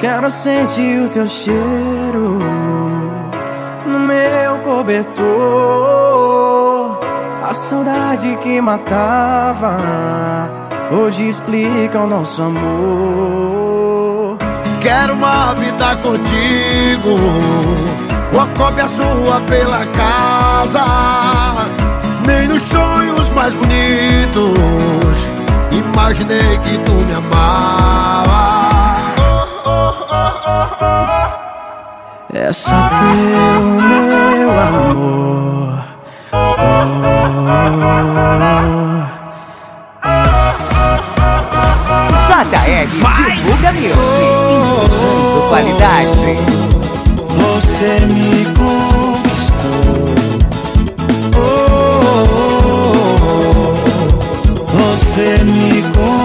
Quero sentir o teu cheiro no meu cobertor. A saudade que matava hoje explica o nosso amor. Quero uma vida contigo, uma cópia sua pela casa. Nem nos sonhos mais bonitos imaginei que tu me amava. É só teu meu amor. JR divulga music, qualidade. Você me conquistou. Você me conquistou.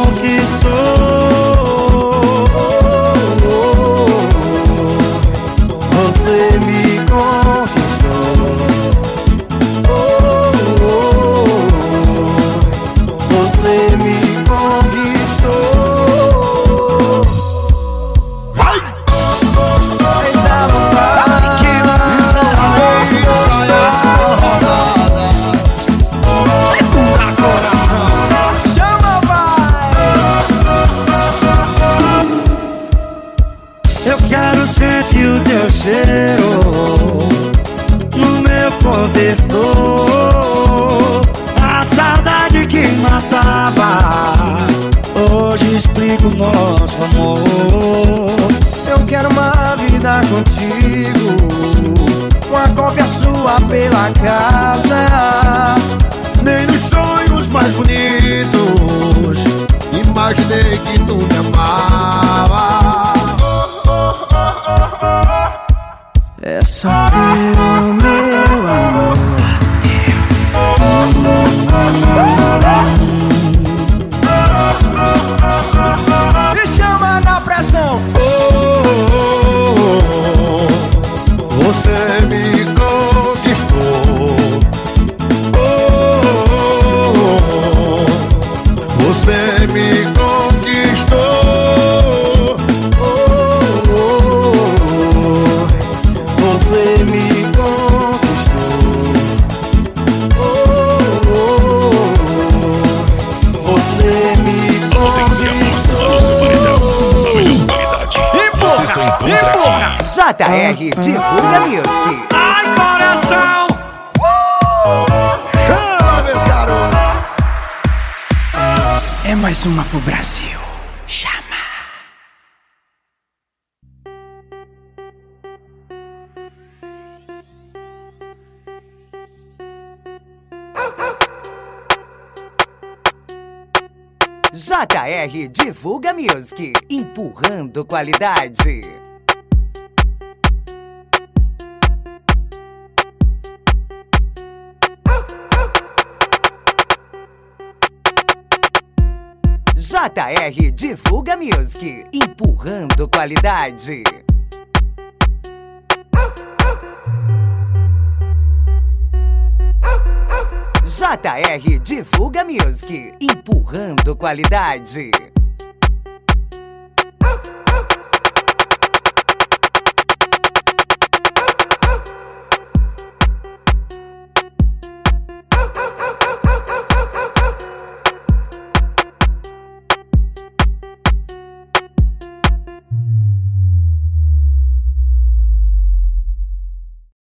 Cobertor. A saudade que matava hoje explica o nosso amor. Eu quero uma vida contigo, uma cópia sua pela casa. Nem nos sonhos mais bonitos Imaginei que tu me amava só encontra aqui. JR divulga music. Ai coração Chama meus garotos É mais uma pro Brasil. JR divulga music, empurrando qualidade. JR divulga music, empurrando qualidade. JR divulga music, empurrando qualidade.